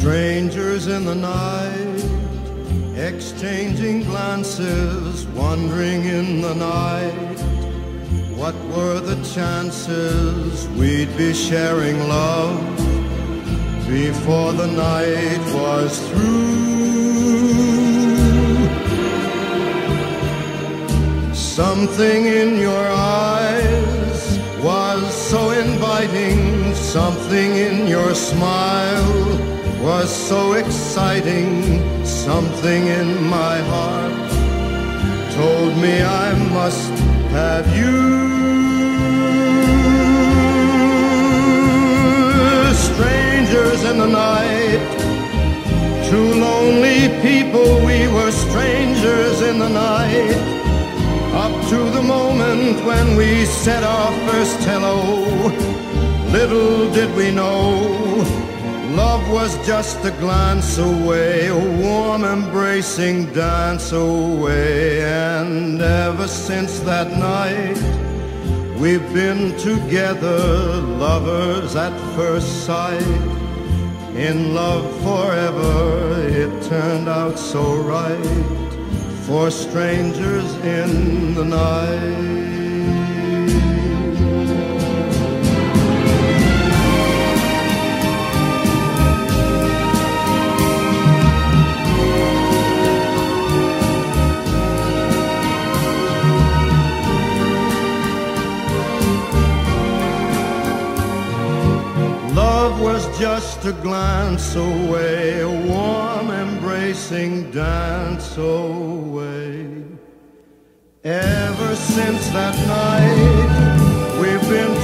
Strangers in the night, exchanging glances, wandering in the night. What were the chances we'd be sharing love before the night was through? Something in your eyes was so inviting, something in your smile was so exciting, something in my heart told me I must have you. Strangers in the night, two lonely people, we were strangers in the night. Up to the moment when we said our first hello, little did we know love was just a glance away, a warm embracing dance away. And ever since that night, we've been together, lovers at first sight. In love forever, it turned out so right for strangers in the night. Love was just a glance away, a warm embracing dance away. Ever since that night, we've been